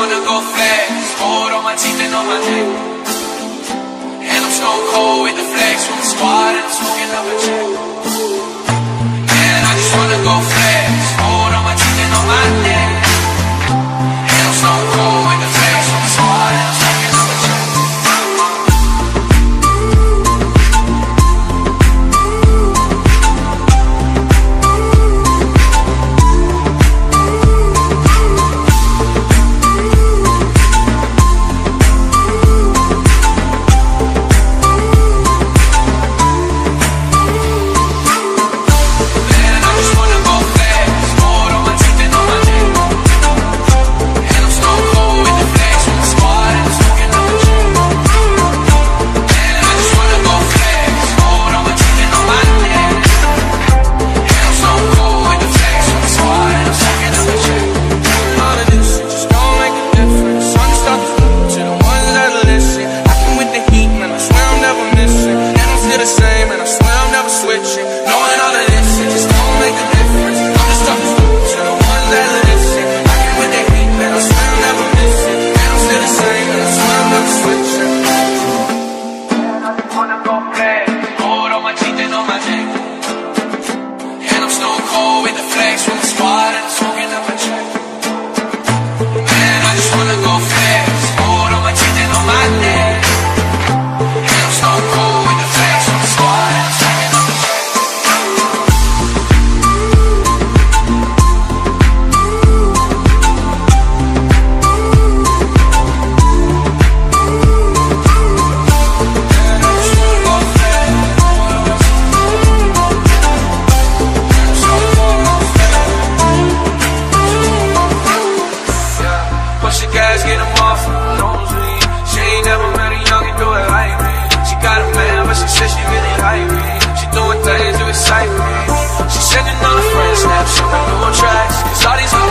wanna go fast. Hold on my teeth and on my neck. snaps, no more tracks Cause all these